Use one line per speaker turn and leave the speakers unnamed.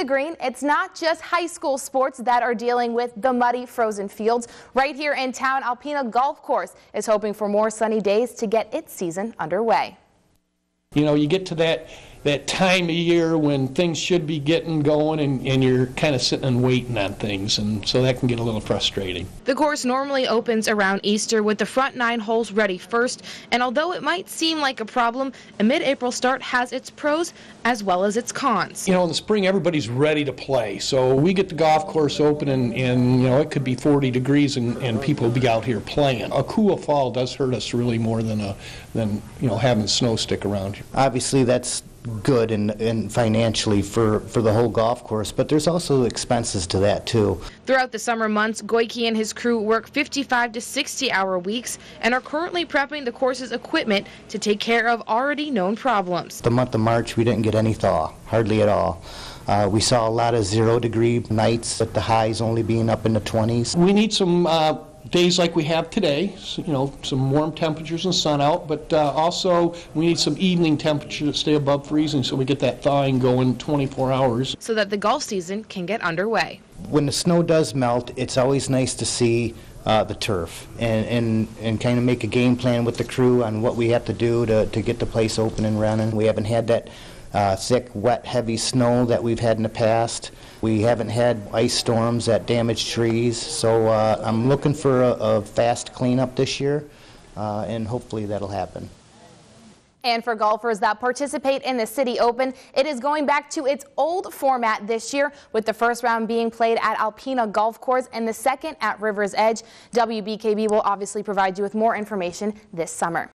the green, it's not just high school sports that are dealing with the muddy, frozen fields. Right here in town, Alpena Golf Course is hoping for more sunny days to get its season underway.
You know, you get to that that time of year when things should be getting going and, and you're kind of sitting and waiting on things and so that can get a little frustrating.
The course normally opens around Easter with the front nine holes ready first and although it might seem like a problem, a mid-April start has its pros as well as its cons.
You know, in the spring everybody's ready to play so we get the golf course open and, and you know it could be 40 degrees and, and people will be out here playing. A cool fall does hurt us really more than a than you know having snow stick around you.
Obviously that's good and, and financially for, for the whole golf course, but there's also expenses to that too.
Throughout the summer months, Goike and his crew work 55 to 60 hour weeks and are currently prepping the course's equipment to take care of already known problems.
The month of March, we didn't get any thaw, hardly at all. Uh, we saw a lot of zero degree nights, with the highs only being up in the 20s.
We need some uh, days like we have today, so, you know, some warm temperatures and sun out, but uh, also we need some evening temperature to stay above freezing so we get that thawing going 24 hours.
So that the golf season can get underway.
When the snow does melt, it's always nice to see uh, the turf and, and, and kind of make a game plan with the crew on what we have to do to, to get the place open and running. We haven't had that uh, thick, wet, heavy snow that we've had in the past. We haven't had ice storms that damage trees, so uh, I'm looking for a, a, fast cleanup this year, uh, and hopefully that'll happen.
And for golfers that participate in the City Open, it is going back to its old format this year, with the first round being played at Alpena Golf Course and the second at River's Edge. WBKB will obviously provide you with more information this summer.